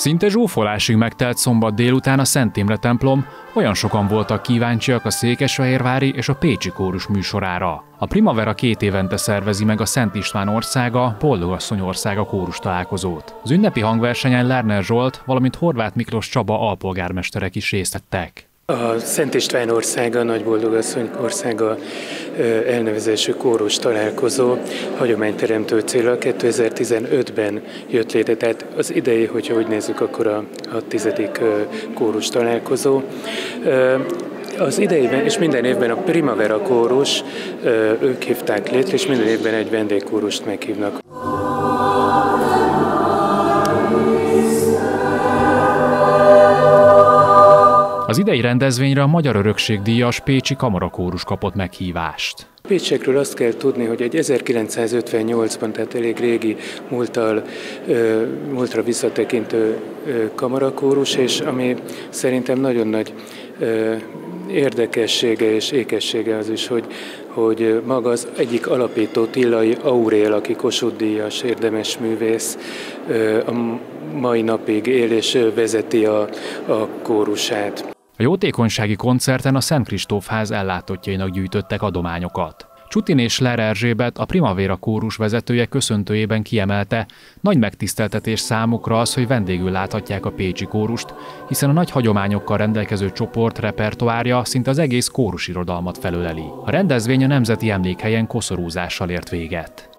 Szinte zsúfolásig megtelt szombat délután a Szent Imre templom, olyan sokan voltak kíváncsiak a Székesfehérvári és a Pécsi kórus műsorára. A Primavera két évente szervezi meg a Szent István országa, Boldogasszony országa kórus találkozót. Az ünnepi hangversenyen Lerner Zsolt, valamint Horváth Miklós Csaba alpolgármesterek is részt vettek. A Szent István országa, Nagy Boldogasszony országa elnevezésű kórus találkozó hagyományteremtő célra 2015-ben jött létre, tehát az idei, hogyha úgy nézzük, akkor a, a tizedik kórus találkozó. Az idejében és minden évben a Primavera kórus, ők hívták létre, és minden évben egy vendégkórust meghívnak. Az idei rendezvényre a Magyar Örökség díjas Pécsi Kamarakórus kapott meghívást. Pécsekről azt kell tudni, hogy egy 1958-ban, tehát elég régi múltal, múltra visszatekintő kamarakórus, és ami szerintem nagyon nagy érdekessége és ékessége az is, hogy, hogy maga az egyik alapító Tillai Aurél, aki Kossuth Díjas, érdemes művész, a mai napig él és vezeti a, a kórusát. A jótékonysági koncerten a Szent Kristóf ház ellátottjainak gyűjtöttek adományokat. Csutin és Ler Erzsébet, a Primavera kórus vezetője köszöntőjében kiemelte, nagy megtiszteltetés számukra az, hogy vendégül láthatják a Pécsi kórust, hiszen a nagy hagyományokkal rendelkező csoport repertoárja szinte az egész kórusirodalmat felöleli. A rendezvény a Nemzeti Emlékhelyen koszorúzással ért véget.